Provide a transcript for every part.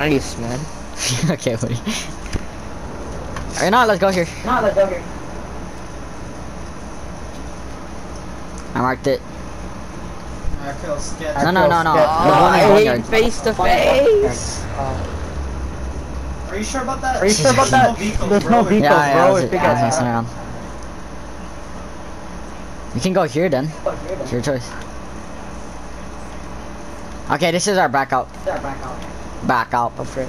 Nice, man. okay, buddy. Alright, now let's go here. No, let's go here. I marked it. I feel scared. No, no, no, no. scared. The Oh, one I oh, hate face to face. Are you sure about that? Are you sure about There's that? no vehicles, There's bro. no vehicles, Yeah, yeah, I bro. was, It's big I was messing around. You can go here then. It's your choice. Okay, this is our back out. Back out. Oh, frick.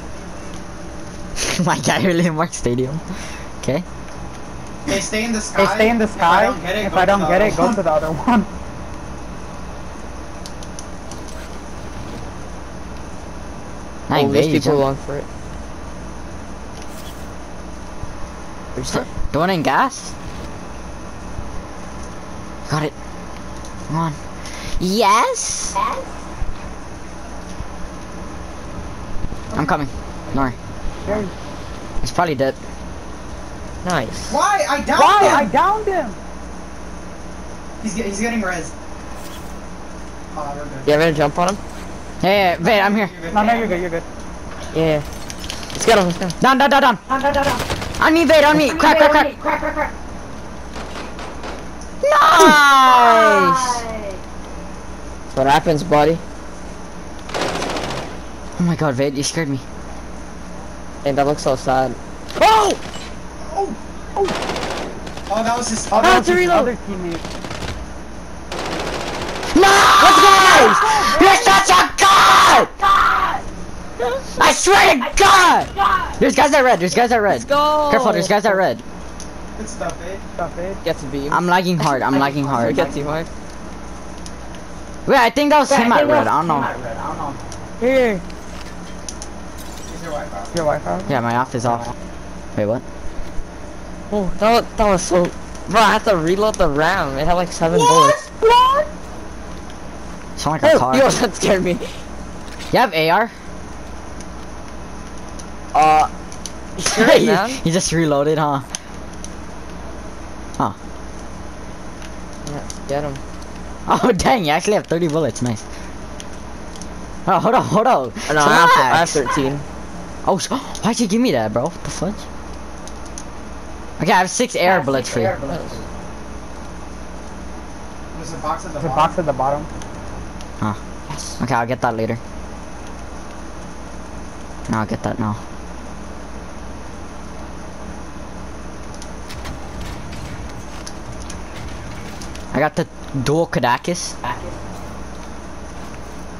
My guy really marked stadium. Okay. Hey, stay in the sky. Hey, stay in the sky. If I don't get it, go to the other one. Not Oh, there's invade, people jump. along for it. Where's that? The one in gas? Got it. Come on. Yes? I'm coming. No worry. Very- It's probably dead. Nice. Why? I downed Why? him. I downed him. He's, get, he's getting res. Oh, we're good. You ever jump on him? Hey, hey, wait, I'm here. No, no, you're good. You're good. Yeah. Let's get him. Let's get him. Down, down, down, down. On me, Vade, on me. Crack, crack, crack. Crack, crack, crack. Nice! That's what happens, buddy. Oh my god, Vade, you scared me. And that looks so sad. Oh! Oh, that was his. Oh, that was to his reload. other teammate. Nice! You're such a god! I swear to God! There's guys at red, there's guys at red. Let's go. Careful, there's guys at red. Good stuff, eh? Stuff, eh? Get to beam. I'm lagging hard, I'm lagging hard. Get to hard. Wait, I think that was him at red, I don't know. I don't know. Here. Use your Wi-Fi. Your Yeah, my off is off. Wait, what? Oh, that was, that was so. Bro, I had to reload the RAM. It had like seven bullets. What? Sound like a Oh, car. yo, that scared me. You have AR? Uh, sure, he, man. he just reloaded, huh? Huh. Yeah, get him. Oh, dang, you actually have 30 bullets, nice. Oh, hold on, hold on. Oh, no, I have, I have 13. Oh, why'd you give me that, bro? What the fudge? Okay, I have six air bullets for you. There's a box at the There's a bottom. box at the bottom. Yes. Okay, I'll get that later. No, I'll get that now. I got the dual Kodachis.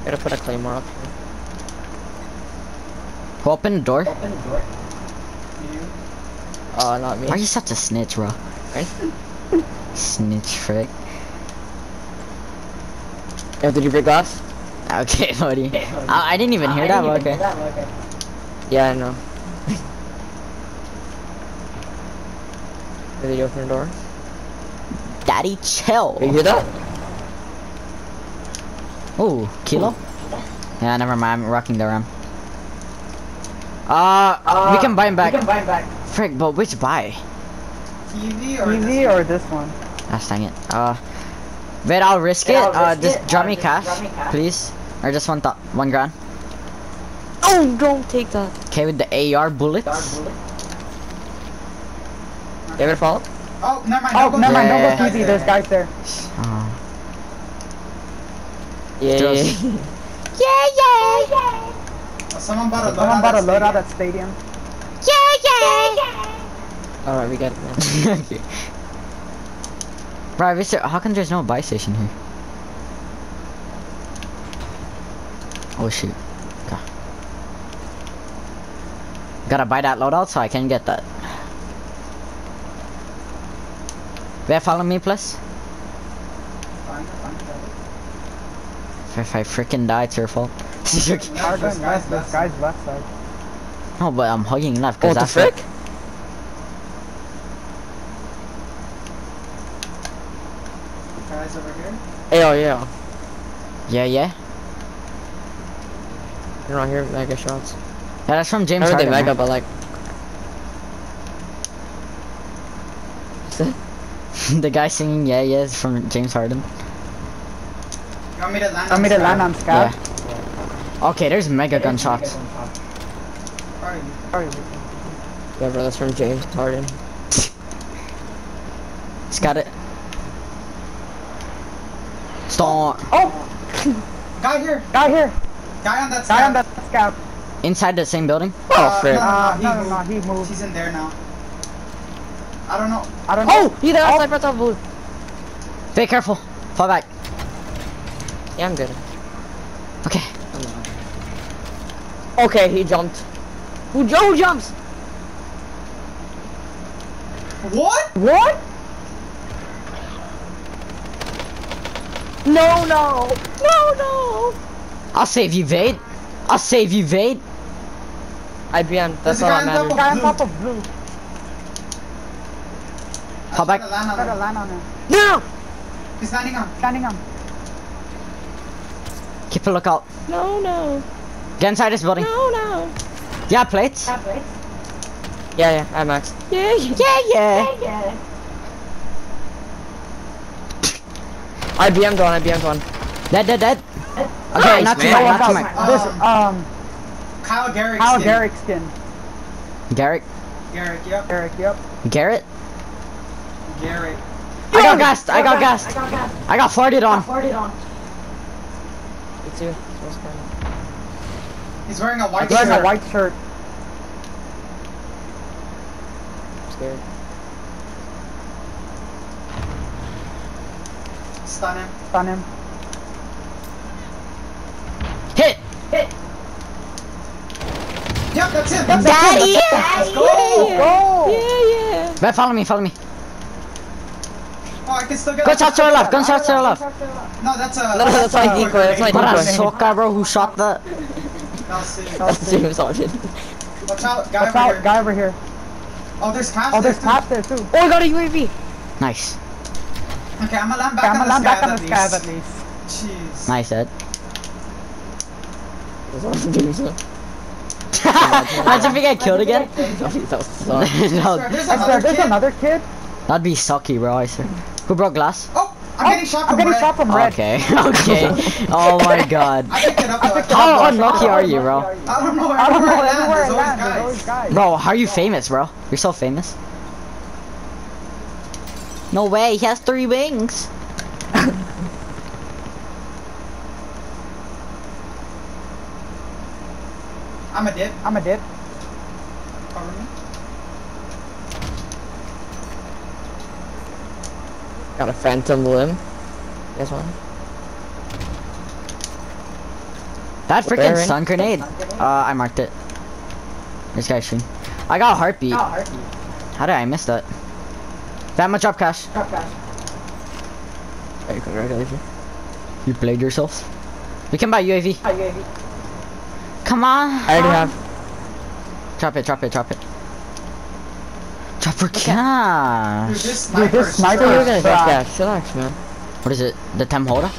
Gotta put a claymore up here. Who opened the door? Oh, Uh, not me. Why are you such a snitch, bro? Right? Snitch frick. Yo, did you break glass? Okay, buddy. I, I didn't even hear that, but okay. Yeah, I know. Did you open the door? Daddy, chill. You hear that? Oh, kilo? Yeah, never mind. I'm rocking the ram. Uh, we can buy him back. We can buy him back. Frick, but which buy? TV or TV this or this one? Gosh dang it. Uh, wait, I'll risk it. Uh, just drop me cash, please. Or just one thought, one grand. Oh, don't take that. Okay, with the AR bullets. You ever fall? Oh, never mind. Oh, don't go never mind. Don't Yeah. go TV. There's guys there. Uh, Yeah. Just- yeah, yeah. Someone bought a load Someone out bought a at load out stadium. at stadium. Alright, we got it, man. okay. Bro, Mister, how come there's no buy station here? Oh shoot. Okay. Gotta buy that loadout so I can get that. Wait, follow me, plus. Fine, fine, fine. If I freaking die, it's your fault. Are going left. There's guys oh, left side. no, but I'm hugging left because what the that's frick? what- Guys over here. Hey, oh, yeah. Yeah, yeah. You're not here, mega shots. Yeah, that's from James Remember they Harden. mega, right? but like. the guy singing yeah, yeah is from James Harden. You want me to land Want me to land on sky? sky? Yeah. Okay, there's mega gunshots. Alright. Sorry. Yeah, bro, that's from James Harden. He's got it. Stop. Oh, Guy here. guy here. Guy on that Guy on that scout. Inside the same building? Oh, Uh, frick. no, Uh, he no, no, moved. no, he moved. He's in there now. I don't know. I don't know. Oh, he there outside oh. blue. Be careful. Fall back. Yeah, I'm good. Okay. Okay, he jumped. Who, Joe jumps? What? What? No, no, no, no. I'll save you, Vade. I'll save you, Vade. IBM, There's that's all guy that on top matters. of Guy on blue. top of blue. Fall back. I tried to land on him. on him. No, He's landing on. Standing on. Keep a lookout. no, no, Get inside this building. no, no. Yeah, plates. Yeah, yeah, I max. Yeah, yeah. Yeah, yeah. IBM gone, IBM gone. Dead, dead, dead. Okay, Nice, not too man. much, not too much. This, Um, Kyle Garrick. Kyle skin. Garrick skin. Garrett. Garrick, yep. Garrick, yep. Garrett. Garrick. I got gassed. I got gassed. I got farted on. Me too. What's going on? He's wearing a white He's wearing shirt. a white shirt. I'm scared. Stun him. Stun him. Hit. Hit! Yep, that's him. Daddy. Let's go. Go! Yeah, yeah. Wait, follow me, follow me. Oh, I can still get. Gunshots to the left. Gun shots to the left. No, that's a. No, no, that's my decoy, that's my What a decoy. soca, bro. Who shot that? I'll see. That's James Harden. Watch out, guy Watch over out, here. guy over here. Oh, there's cops Oh, there's there, too. cops there too. Oh, I got a UAV. Nice. Okay, I'm gonna land back Okay, I'm on gonna the back sky on the sky at at least. least. Jeez. Nice, Ed. That's all I'm doing, so. Imagine if we get killed again. that was so. I swear, no, there's I swear, another there's kid. another kid. that'd be sucky, bro. I swear. Who broke glass? Oh, I'm Oh, getting shot I'm getting red. shot from red. Okay, okay. Oh my god. I picked it up. though. picked How unlucky are you, bro? I don't know. I don't know, Everywhere I land, everywhere there's always land, there's guys. always guys. Bro, how are you famous, bro? You're so famous. No way, he has three wings. I'm a dip. I'm a dip. Cover me. Got a phantom limb. You guys want? That freaking sun grenade. Uh, I marked it. This guy's shooting. I got a heartbeat. How did I miss that? That much up, Cash. Hey, congratulations. You played yourself. We can buy UAV. Come on. I already have. Drop it, drop it, drop it. Drop for cash. Dude, this Dude, sniper. this sniper You're is gonna trash. get that. Chillax, man. What is it? The Tem holder?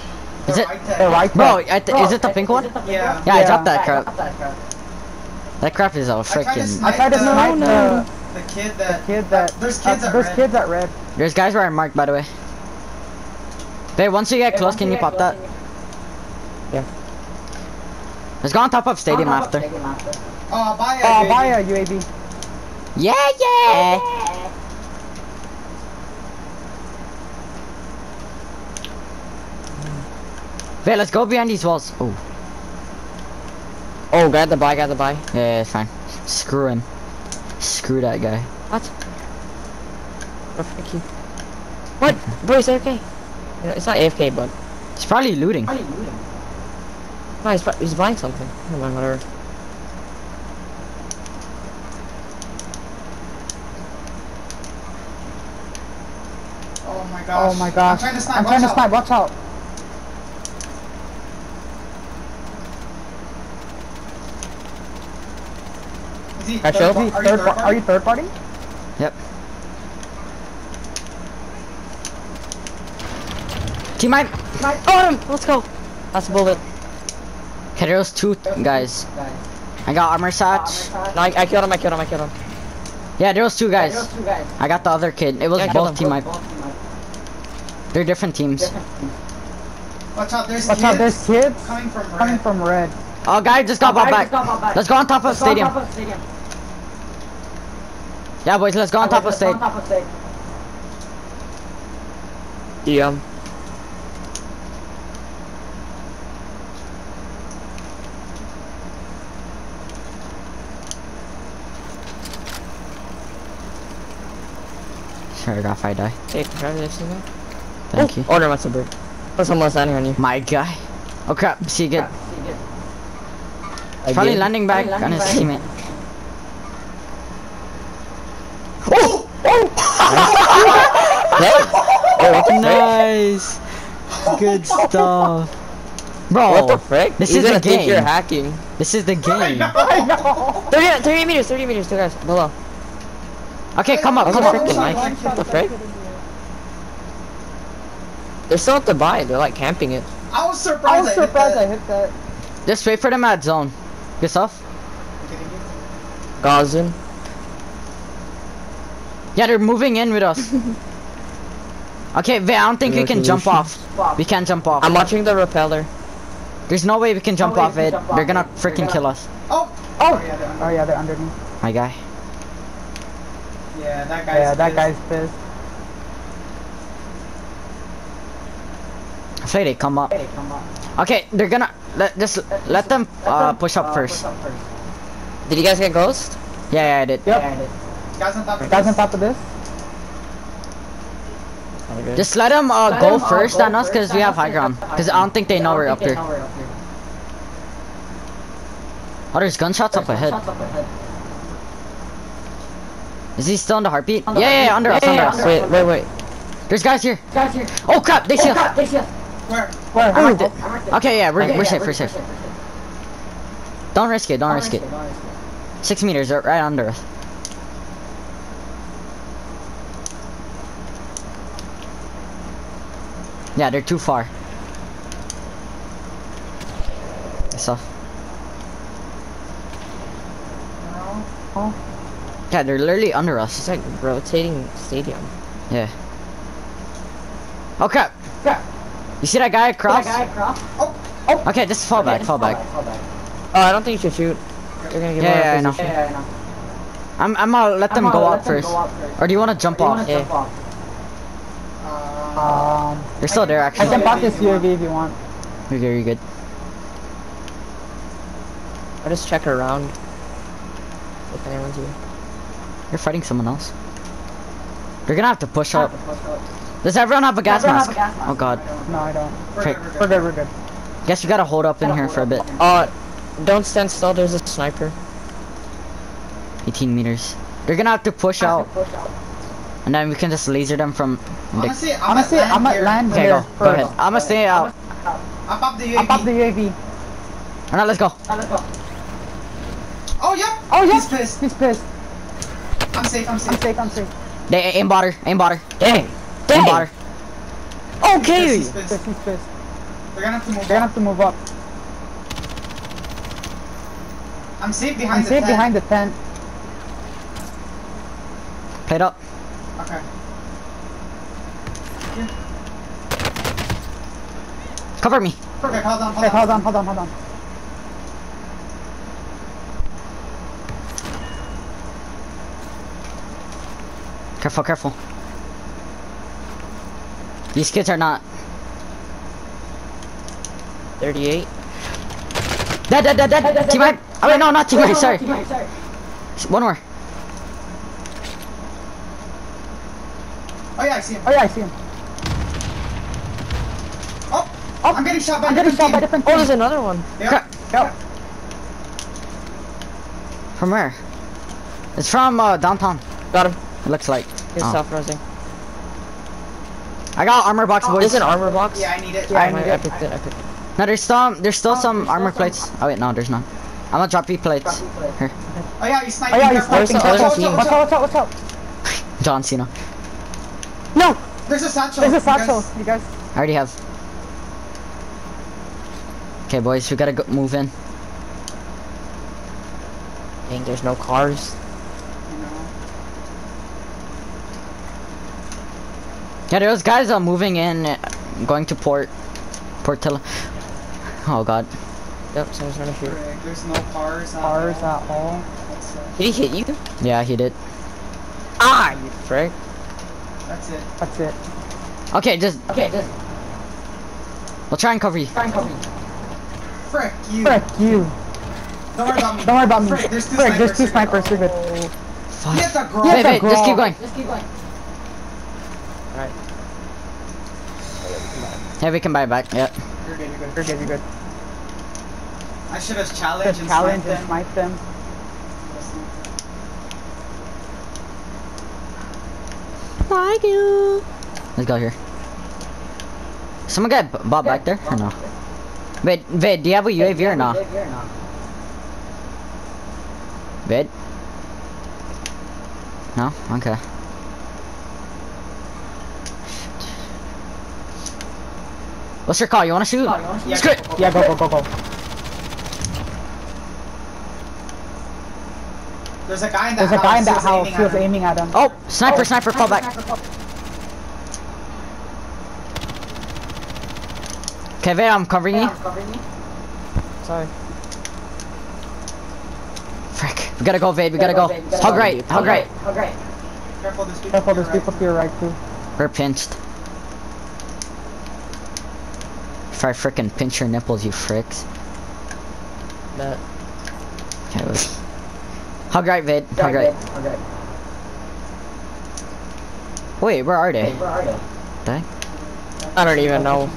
Is it? They're right Bro, there. I th is it the pink one? Yeah. Yeah, I dropped that crap. That crap is a I tried to freaking. I tried to the, snipe no. the the kid that. kid that. There's kids uh, at There's red. kids at red. There's guys where I marked, by the way. Babe, once you get close, can you pop that? Yeah. Let's go on top of stadium after. Oh, buy a. Oh, buy a UAV. Yeah, yeah. Wait, let's go behind these walls. Oh, Oh, got the buy, got the buy. yeah, yeah, it's fine. Screw him. Screw that guy. What? Oh, thank you. What? Bro, it's AFK. You know, It's not AFK, but. He's probably looting. No, he's, bu- he's buying something. Never mind, whatever. Oh my gosh. Oh my gosh. I'm trying to snipe. I'm trying to snipe. Watch out. Is he third up. par- Are you Are you third, third are you third party? Yep. Teammate. Oh, him! Let's go! That's a bullet. Okay, there was two guys. I got armor satch. No, I, I killed him, I killed him, I killed him. Yeah, there was two guys. I got the other kid. It was Yeah, both team teammate. They're different teams. Watch out. There's Watch kids out. There's kids coming from red. coming from red. Oh, guy just got oh, brought back. Let's go on top of stadium. Yeah, boys, let's go on top of stadium. The um. Sure, if I die. Hey, congratulations, man. Thank you. Oh, no, that's a bird. Or someone landing on you. My guy. Oh crap, see you good. Probably landing back on his teammate. Hey! What the frick? Nice. Good stuff. Bro, What the frick? This He's is gonna the think you're hacking. This is the game. I 30, 30 meters, 30 meters, two guys, below. Okay, come up, come was a up. freaking knife. What the frick? They're still at the buy, they're like camping it. I was surprised. I surprised. was hit surprised I hit that. Just wait for them at zone. Good stuff. Gazin. Yeah, they're moving in with us. Okay, wait, I don't think we can jump off. We can't jump off. I'm watching the repeller. There's no way we can jump way off can it. jump off They're gonna freaking gonna- kill us. Oh. Oh! yeah, they're under- Oh yeah, they're underneath. My guy. Yeah, that guy's. Yeah, that pissed. guy's pissed. I say they come up. Okay, they're gonna let just let them uh, push up first. Did you guys get ghost? Yeah, yeah, I did. Yep. Guys on top of Guys on top of this. Just let them uh, go first on us because we have high ground. Because I don't think they know we're up here. Oh, there's gunshots up ahead. Is he still in the heartbeat? Yeah, yeah, yeah, under us, under us. Wait, wait, wait. There's guys here. Guys here. Oh crap, they see us. Where? Where? I marked it. Okay, yeah, we're, we're safe, we're safe. Don't risk it, don't risk it. Six meters, right right under us. Yeah, they're too far. So. Yeah, they're literally under us. It's like rotating stadium. Yeah. Oh crap! You see that guy across? That guy across? Oh! Oh! Okay, just fall back, fall back. Fall back. Oh, I don't think you should shoot. You're gonna get Yeah, more yeah, I know. position. I'm, I'm gonna let them go up first. Or do you want to jump off? Yeah. Uh, Um, They're still there, actually. I actually. can pop this UAV if you want. You're good, you're good. I just check around. If anyone's here. You're fighting someone else. You're gonna have to push up. Does everyone have a gas mask? Oh god. No, I don't. we're Okay. good, we're We're good. good, we're good. Guess we gotta hold up in here for a bit. Uh, don't stand still. There's a sniper. 18 meters. You're gonna have to push out. And then we can just laser them from the... Honestly, I'm Honestly, at I'm at here. land Okay, here go. Go first. ahead. I'm gonna stay out. I popped the UAV. I pop the UAV. UAV. Alright, let's go. Let's go. Oh, yep. Oh, He's yeah. pissed. He's pissed. I'm safe. I'm safe. I'm safe. safe, I'm safe. They aim botter, aim botter, Dang. aim Dang. botter. Okay. He's pissed. Pissed, he's pissed. We're gonna have to move. They're gonna have to move up. I'm safe I'm behind the safe tent. behind the tent. Play it up. Cover me. Okay, hold on, hold Okay, on. hold on, hold on, hold on. Careful, careful. These kids are not... 38. Dead, dead, dead, dead! Team wipe! Oh wait, no, not team wipe, sorry. One more. Oh yeah, I see him. Oh yeah, I see him. I'm getting shot by I'm getting different shot by team. different Oh, there's another one. Yep. Crap. Yep. From where? It's from uh, downtown. Got him. It looks like. He's Oh. self-resing. I got armor box, boys. There's an armor box. Yeah, I need it. Yeah, I I, need I picked it. I picked it. No, there's some. There's still some armor plates. Oh wait, no, there's not. I'm gonna drop you plates. Here, Oh yeah, he's sniping. Oh yeah, he's Careful. sniping. There's a- Watch there's a out, team. watch out, watch out, watch out. John Cena. No! There's a satchel. There's a you guys- satchel, you guys. I already have. Okay, boys, we gotta go move in. Dang, there's no cars. Yeah, those guys are moving in, uh, going to port, Portilla. Oh god. Yep, someone's trying to shoot. There's no cars. Cars all. at all. Uh, Did he hit you? Yeah, he did. Ah, you frick. that's it. That's it. Okay, just Okay, just we'll try and cover you. try and cover you. Frick you. Frick you. Don't worry about me. Don't worry about me. Frick, there's two Frick, there's two snipers. snipers. You're good. Oh. Fuck. Get the girl. Wait, the wait, just keep going. Just keep going. Alright. Yeah, we can buy it back. Yeah. You're good, you're good. You're good. You're good. I should have challenged Just and challenge sniped and them. smite them. Like you. Let's go here. Someone got B- Bob back there or no? Wait, Vid, do you have a UAV or no? Vid? No? Okay. What's your call? You wanna shoot? Yeah, Screw- go, go, go. Yeah, go, go, go, go. There's a guy in that There's a guy in that house. aiming He was aiming at him. Oh, sniper, sniper, fall back. Okay, Vid, I'm covering you. Sorry. Frick. We gotta go, Vid, we gotta go. Hug right, hug right. Careful, there's people. Careful, to your there's people to your right too. We're pinched. If I frickin' pinch your nipples, you fricks. That. Okay, wait. Hug right, Vid. Hug right. Wait, where are they? Dang. I don't even know.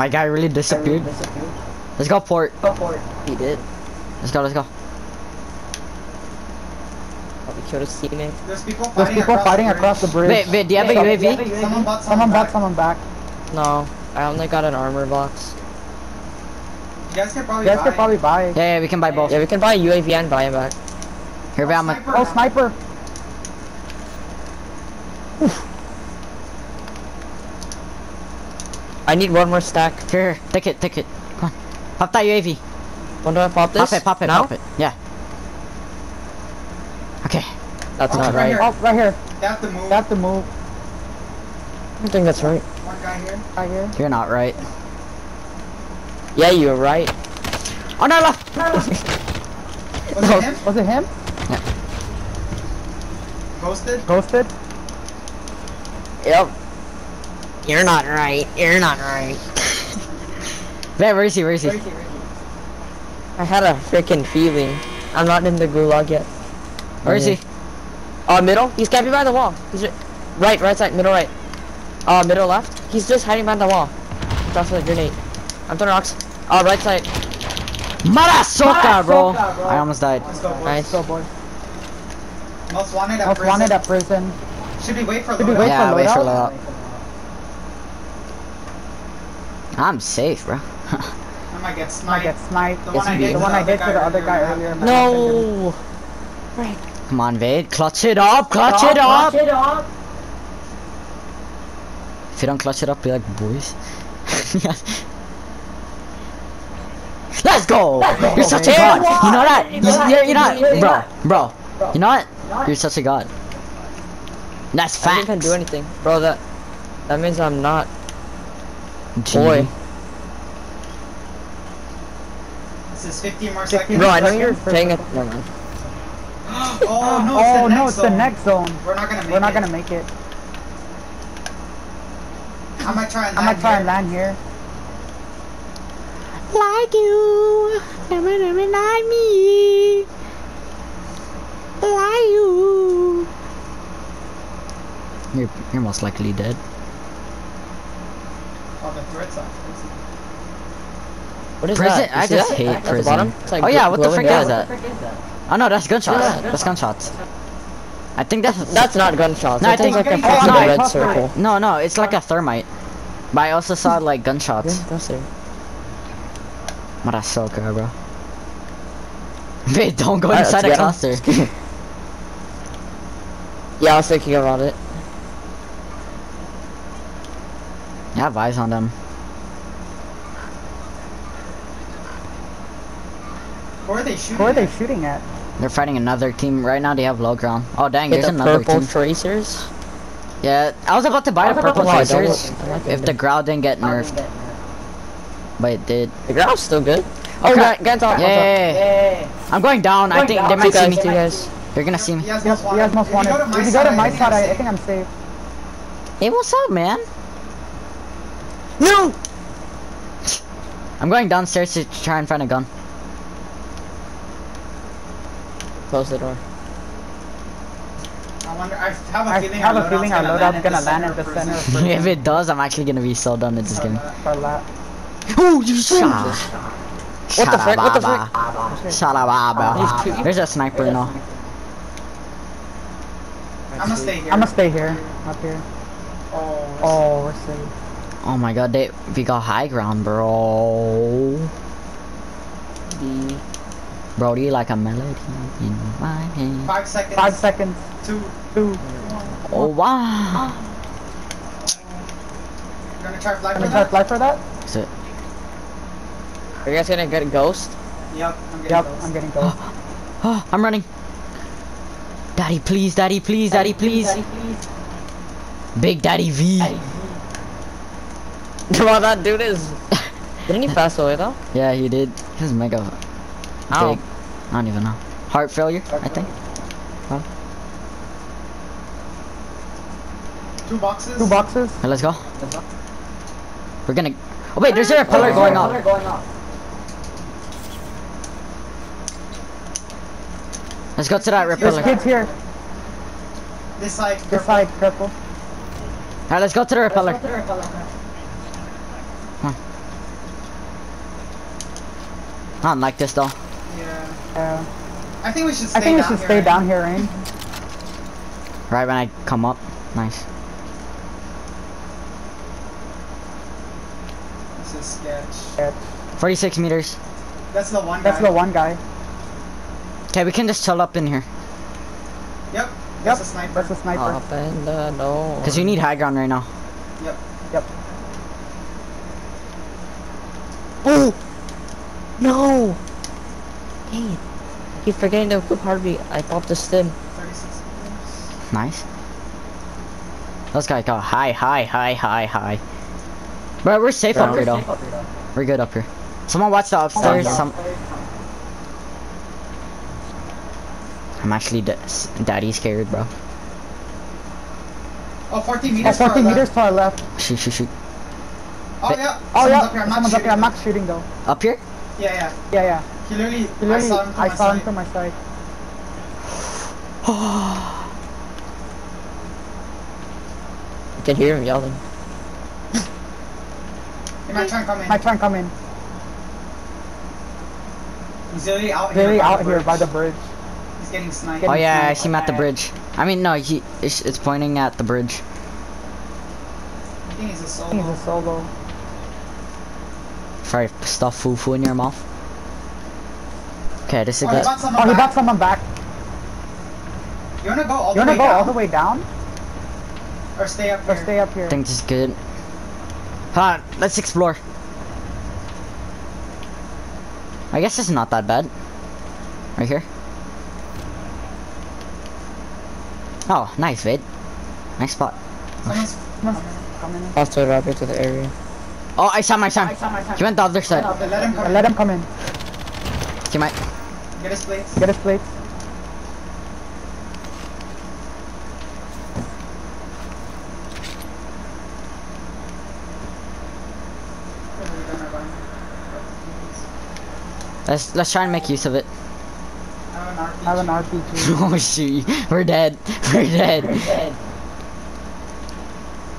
Left. My guy really disappeared. Let's go port. He did. Let's go, let's go. Oh, probably killed his teammate. There's people There's fighting, people across, fighting the bridge. across the bridge. Wait, Vid, do you have a UAV? Someone bought Someone back, back. someone back. No, I only got an armor box. You guys can You probably guys buy. could probably buy. Yeah, yeah, we can buy both. Yeah, we can buy a UAV and buy him back. Here, Vid, I'm a... Sniper. Oh, sniper. I need one more stack. Here, here, take it, take it. Come on. Pop that UAV. When do I pop this? Pop it, pop it, now? pop it. Yeah. Okay. That's Oh, not right right. here. Oh, right here. They have to move. You have to move. I don't think that's right. One guy here. Right here. You're not right. Yeah, you're right. Oh, no, left! Was it him? Was it him? Ghosted? Ghosted? Yep. You're not right. You're not right. Vid, where is he, where is he? I had a freaking feeling. I'm not in the gulag yet. Where is he? Uh, middle? He's camping by the wall. He's right, right side, middle right. Uh, middle left. He's just hiding behind the wall. That's a grenade. I'm throwing rocks. Uh, right side. Marasoka, bro! Marasoka, bro. I almost died. Let's go, boys. Nice. Go, boy. Most wanted at Most prison. wanted at prison. Should we wait for Should we loadout? wait Yeah, for wait for loadout? loadout. I'm safe, bro. I might get I sniped. get sniped. The The one I hit one to I the hit to the other guy earlier. earlier. in! Come on, Vid. Clutch it up, clutch it up! If you don't clutch it up, be like, boys. Let's go! You're such a god! You know that? You- You're, you're not, bro, bro. You know what? You're such a god. That's I didn't do anything. Bro, that that means I'm not Gee. boy. This is 15 more seconds. Bro, I know you're First playing it. second. Never mind. Oh no, Oh it's the no, next it's the zone. next zone. We're not gonna make We're not it. gonna make it. I might try and I'm gonna try here. and land here. Like you, never, never like me. Like you. You're, you're most likely dead. Oh, the threats on What is Prison? that? You I just that? hate At the prison. bottom? It's like oh yeah, what the glowing frick is red. that? Oh no, that's gunshots. Yeah. That's gunshots. I think that's That's not gunshots. No, I I think think- like a Oh, no, red it's circle. no, no. It's like a thermite. But I also saw like gunshots. Yeah, that's it. Marasoka, bro. Wait, don't go Alright, inside a let's get 'em. cluster. Yeah, I was thinking about it. I have eyes on them. Who are they shooting? Who are they at? shooting at? They're fighting another team right now. They have low ground. Oh dang, Get there's the another purple team. tracers. Yeah, I was about to buy the purple Oh, tracers I if them. the ground didn't get nerfed, but it did. The ground's still good. Oh, oh Okay. gun, guns on. Yeah, yeah, yeah. I'm going down. I think they might see me. two guys. They're gonna see me. He has Yes, most he has most wanted. If you go to my side, I think think I'm safe. safe. Hey, what's up, man? No! I'm going downstairs to try and find a gun. Close the door. I wonder. I have a I feeling. have our a feeling our loadout's loadout's gonna land at at the prison. center of if it does, I'm actually gonna be so done with this game. For la- Oh, you shot. What the frick? What the frick? Shalababa. There's a sniper now. I'm gonna stay here. I'm gonna stay here, up here. Oh. Oh, we're safe. Oh my god, they we got high ground, bro. The Brody like a melody in my hand. Five seconds. Five seconds. Two. Two. Oh wow. You're gonna try fly Can for we try that? fly for that? Is it? Are you guys gonna get a ghost? Yep. I'm getting Yep, those. I'm getting those. Oh, I'm running. Daddy, please, daddy, please, daddy, please. Big Daddy V. Well, that dude is. Didn't he pass away though? Yeah, he did. He was mega Ow. big. I don't even know. Heart failure, I think. Huh? Two boxes. Two boxes. Okay, let's go. We're gonna. Oh wait, there's a pillar going up. Let's go to that There's repeller. kids here. This side. This side, purple. Alright, let's go to the repeller. I don't like this though. Yeah. Yeah. I think we should stay I think we down should here, stay right? down here, Rain. Right when I come up. Nice. This is sketch. 46 meters. That's the one That's guy. the one guy. Okay, we can just chill up in here. Yep. Yep. That's a sniper. That's a sniper. Up and the door. Because you need high ground right now. Yep. Yep. Oh! No! Dang it. I keep forgetting to equip heartbeat. I popped the stim. Nice. Those guys go high, high, high, high, high. But we're safe up here though. We're good up here. Someone watch the upstairs. Some. I'm actually daddy scared, bro. Oh, 14 Oh, meters. 40 to our meters left. to our left. Shoot, shoot, shoot. Oh, yeah. Oh, Someone's yeah. Up here. I'm not Someone's up here. I'm shooting not shooting though. Up here? Yeah, yeah. Yeah, yeah. He literally, He literally, I saw him from I my saw him side. from my side. You can hear him yelling. He might try and come in. My turn come in. He's literally out Really here. by out the here bridge. by the bridge. He's getting sniped. Oh Getting yeah, I see him at the bridge. I mean, no, he it's, it's pointing at the bridge. I think he's a He's a solo. Sorry, stuff foo-foo in your mouth. Okay, this is Oh, good. got someone Oh, he back. got someone back. You wanna go all You the wanna way go down? all the way down Or stay up or here? stay up here? I think this is good. Hold on, let's explore. I guess it's not that bad. Right here. Oh, nice vid. Nice spot. Someone's Someone's coming in. Faster rapid to the area. Oh, I saw my son. He went the other side. Okay, let him come in. Let him come in. He might. Get his plates. Get his plates. Let's let's try and make use of it. I have an RPG. I have an RPG. oh shoot, we're dead. We're dead.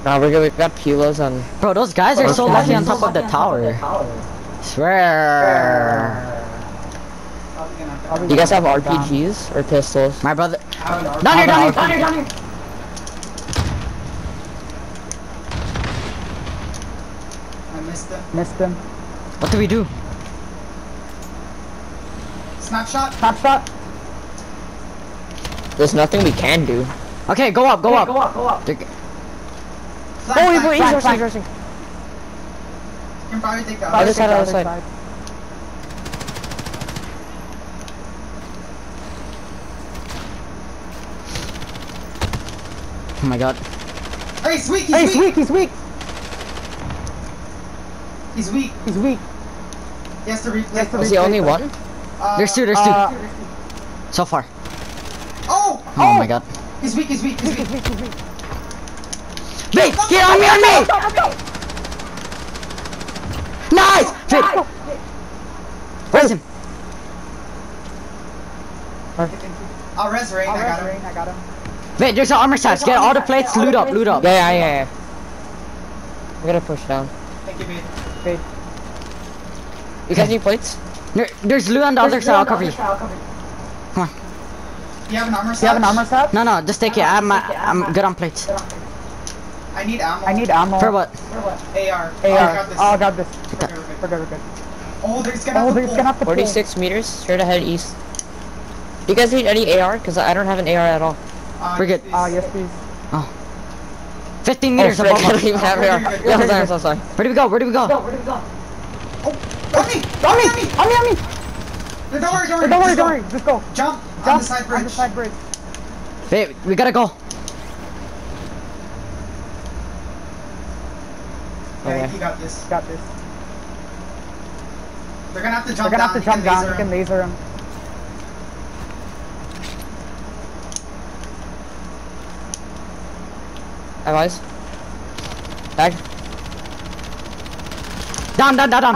Nah, we're good. We got pilos on. Bro, those guys are so lucky on top of the tower. Swear. Probably gonna have to- Probably Do you guys have gonna go down. RPGs or pistols? My brother. I have an RPG. Down here, down here, Down down here, down here. I missed him. Missed him. What do we do? Snapshot. Snapshot. There's nothing we can do. Okay, go up, go up. Go up, go up. They're- Flag, Oh, he's flag, he's flag. rushing, he's rushing. You can probably take the Other other side, Take the other side. Oh my god. Hey, he's weak. He's Hey, he's weak. weak. He's weak. He's weak. He's weak. He has to re- he has to Was he only them. one? Uh, There's two, there's two. Uh, So far. Oh! Oh, my god. He's weak, he's weak, he's weak. Wait, get on me, on me! Nice! Wait. Where's him? I'll res rain, I'll got rest him. I got him. Wait, there's an armor stats. Get all the plates, loot up, loot up. Yeah, yeah, yeah, yeah. We gotta push down. Thank you, mate. Wait. You guys need plates? There, there's loot on the other side, I'll cover you. You have an armor Do you have an armor set? No, no, just take it. I'm, I'm good on plates. I need ammo. I need ammo. For what? For what? AR. Oh, I AR. got this. Oh, I got this. Okay, we're good. We're good, we're good. Oh, there's gonna Oh, have they're to gonna have to pull. 46 meters, straight ahead east. Do You guys need any AR? Because I don't have an AR at all. Uh, We're good. Ah, yes, please. Oh. 15 Oh, meters frick, above I don't us. even have You're AR. Yeah, I'm sorry, I'm so sorry. Where do we go? Where do we go? Oh, on me! On me! On me! On me, on me! Don't worry, don't worry. don't worry, just don't go. worry. Just go. Jump, on Jump the side bridge. On the side bridge. Wait, we gotta go. Yeah, Okay. you got this. Got this. They're gonna have to We're gonna down. have to jump down. laser You can him. laser him. Hi, boys. Tag. Down, down, down, down.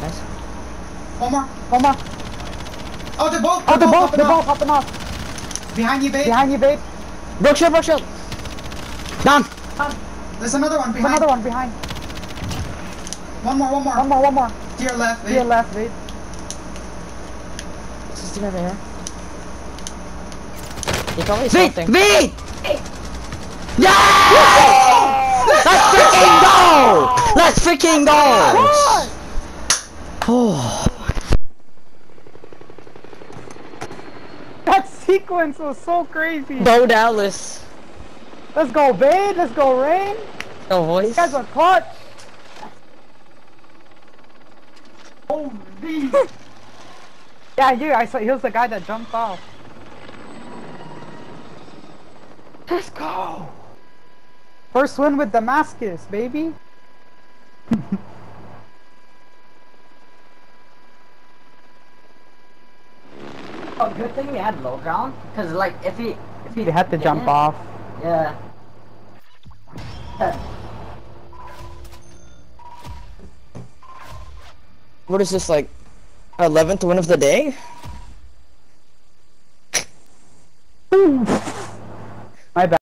Nice. One more. One more. Oh, they're both. Oh, they're both, popping they're both off. popping off. Behind you, babe. Behind you, babe. Broke shield, broke shield. Down. There's another one There's behind. another one behind. One more, one more. One more, one more. To your left, To babe. your left, babe. Does he have AR? He probably Wait, something. wait! Yeah! Let's freaking go! Let's freaking go! Oh, That sequence was so crazy. Bo Dallas. Let's go, babe. Let's go, Rain. No voice. You guys are clutch. Yeah, you. I saw. He was the guy that jumped off. Let's go. First win with Damascus, baby. oh good thing we had low ground, cause like if he, if he They had to jump off. Yeah. What is this like? Our 11th win of the day? Ooh.